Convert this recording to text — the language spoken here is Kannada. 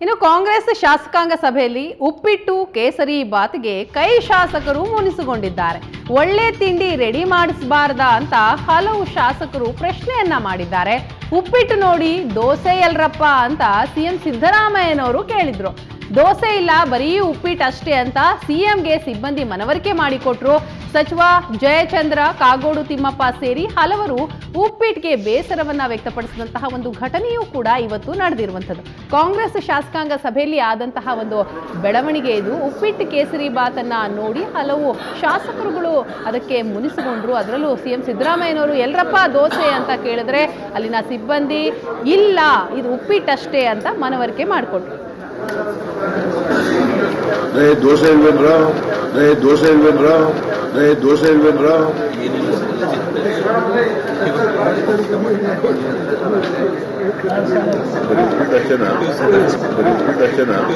ಇನ್ನು ಕಾಂಗ್ರೆಸ್ ಶಾಸಕಾಂಗ ಸಭೆಯಲ್ಲಿ ಉಪ್ಪಿಟ್ಟು ಕೇಸರಿ ಬಾತ್ಗೆ ಕೈ ಶಾಸಕರು ಮುನಿಸಿಕೊಂಡಿದ್ದಾರೆ. ಒಳ್ಳೆ ತಿಂಡಿ ರೆಡಿ ಮಾಡಿಸಬಾರ್ದಾ ಅಂತ ಹಲವು ಶಾಸಕರು ಪ್ರಶ್ನೆಯನ್ನ ಮಾಡಿದ್ದಾರೆ. ಉಪ್ಪಿಟ್ಟು ನೋಡಿ ದೋಸೆ ಎಲ್ರಪ್ಪ ಅಂತ ಸಿಎಂ ಸಿದ್ದರಾಮಯ್ಯನವರು ಕೇಳಿದ್ರು. ದೋಸೆ ಇಲ್ಲ, ಬರೀ ಉಪ್ಪಿಟ್ಟು ಅಷ್ಟೇ ಅಂತ ಸಿಎಂಗೆ ಸಿಬ್ಬಂದಿ ಮನವರಿಕೆ ಮಾಡಿಕೊಟ್ರು. ಸಚಿವ ಜಯಚಂದ್ರ ಕಾಗೋಡು ತಿಮ್ಮಪ್ಪ ಸೇರಿ ಹಲವರು ಉಪ್ಪಿಟ್ಟಿಗೆ ಬೇಸರವನ್ನ ವ್ಯಕ್ತಪಡಿಸಿದಂತಹ ಒಂದು ಘಟನೆಯೂ ಕೂಡ ಇವತ್ತು ನಡೆದಿರುವಂಥದ್ದು. ಕಾಂಗ್ರೆಸ್ ಶಾಸಕಾಂಗ ಸಭೆಯಲ್ಲಿ ಆದಂತಹ ಒಂದು ಬೆಳವಣಿಗೆ ಇದು. ಉಪ್ಪಿಟ್ಟು ಕೇಸರಿ ಬಾತನ್ನ ನೋಡಿ ಹಲವು ಶಾಸಕರುಗಳು ಅದಕ್ಕೆ ಮುನಿಸಿಕೊಂಡ್ರು. ಅದರಲ್ಲೂ ಸಿಎಂ ಸಿದ್ದರಾಮಯ್ಯನವರು ಎಲ್ಲರಪ್ಪ ದೋಸೆ ಅಂತ ಕೇಳಿದ್ರೆ ಅಲ್ಲಿನ ಸಿಬ್ಬಂದಿ, ಇಲ್ಲ, ಇದು ಉಪ್ಪಿಟ್ಟಷ್ಟೇ ಅಂತ ಮನವರಿಕೆ ಮಾಡಿಕೊಟ್ರು. ರೇ ದೋಸೆ ಇಲ್ವೇನ್ರ ರೇ ದೋಸೆ ಇಲ್ವೇನ್ರ ರೇ ದೋಸೆ ಇಲ್ವೇನ್ರ ಬರೀ ಉಪ್ಪಿಟ್ಟು ಅಷ್ಟೇನಾ ಬರೀ ಉಪ್ಪಿಟ್ಟು ಅಷ್ಟೇನಾ ಬರೀ